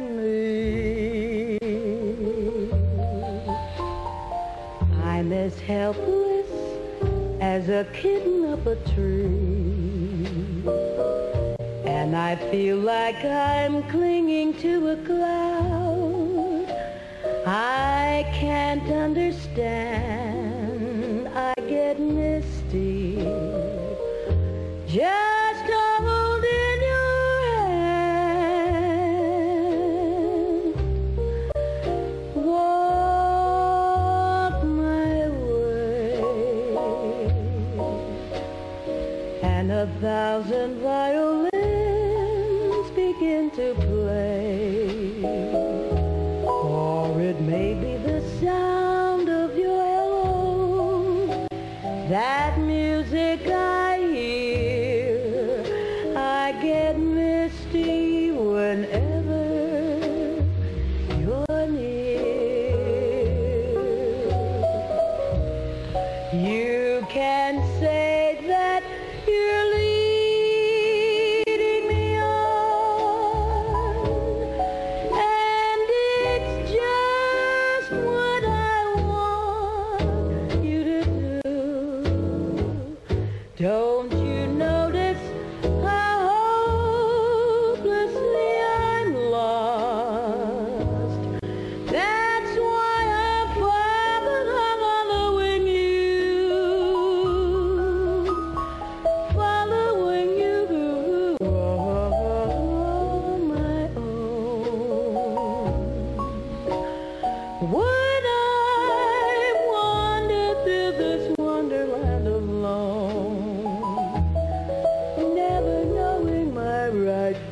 me. I'm as helpless as a kitten up a tree. And I feel like I'm clinging to a cloud. I can't understand. and a thousand violins begin to play. Or it may be the sound of your hello, that music I hear. I get misty whenever you're near. You can say Don't you notice how hopelessly I'm lost? That's why I'm following you, following you on my own. What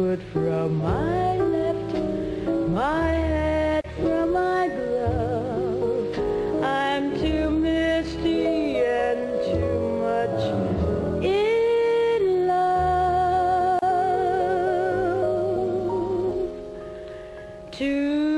foot from my left, my head from my glove. I'm too misty and too much in love. Too